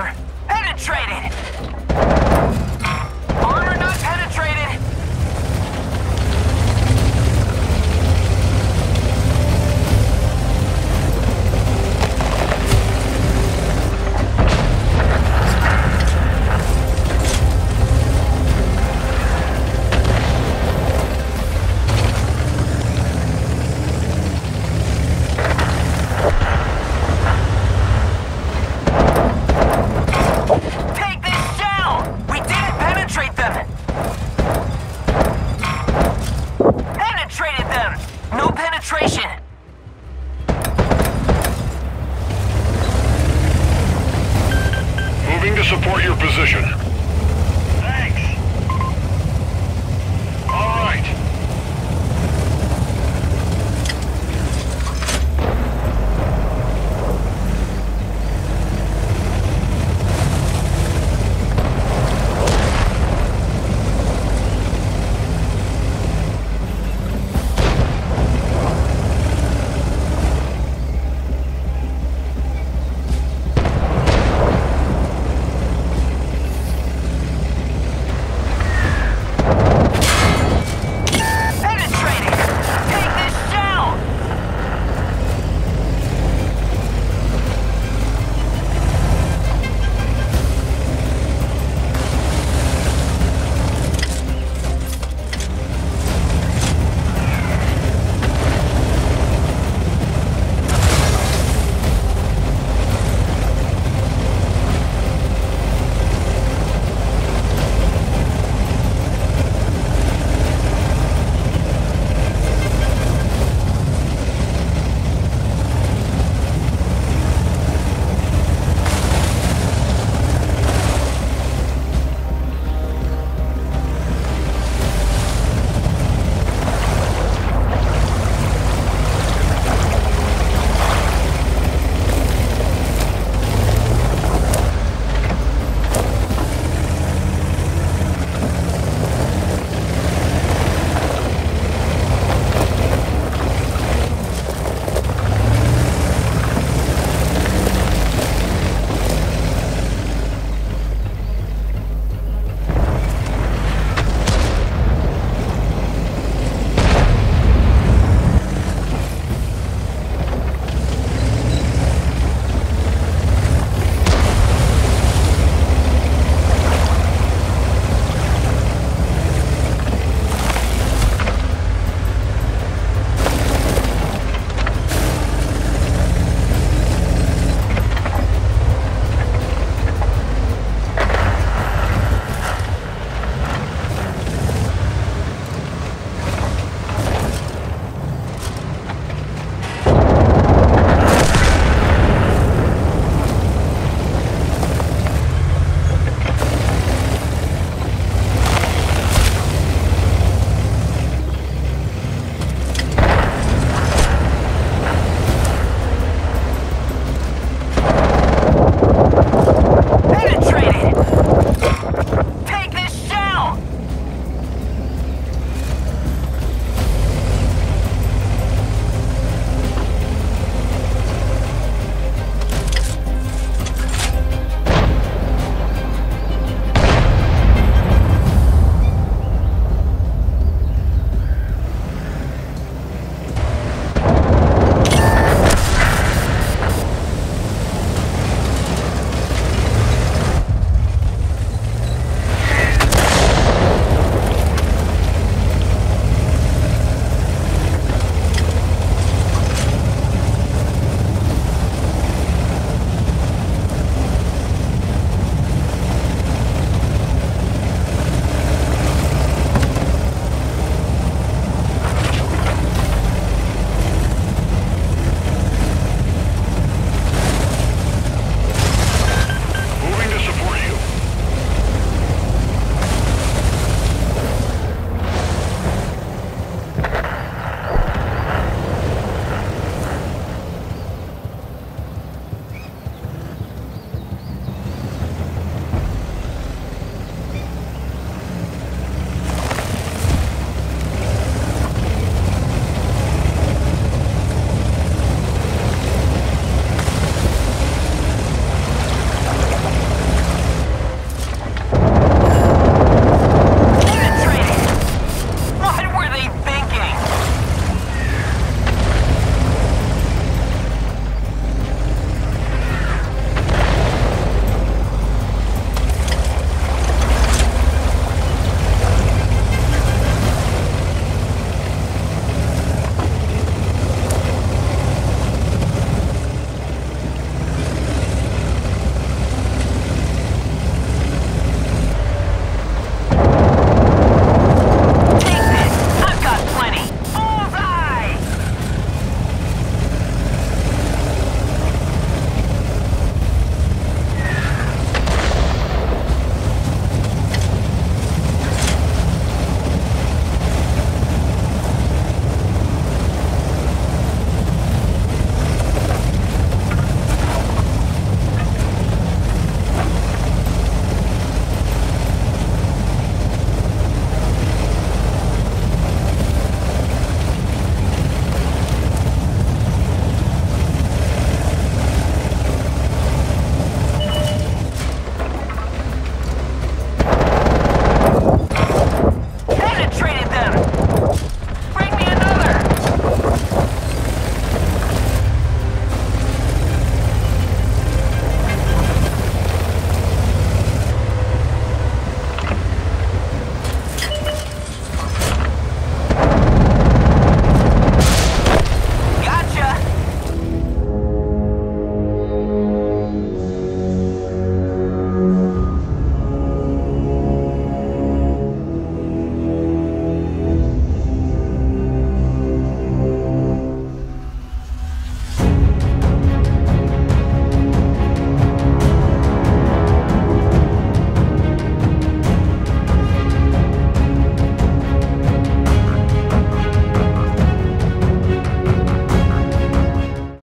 car. Support your position.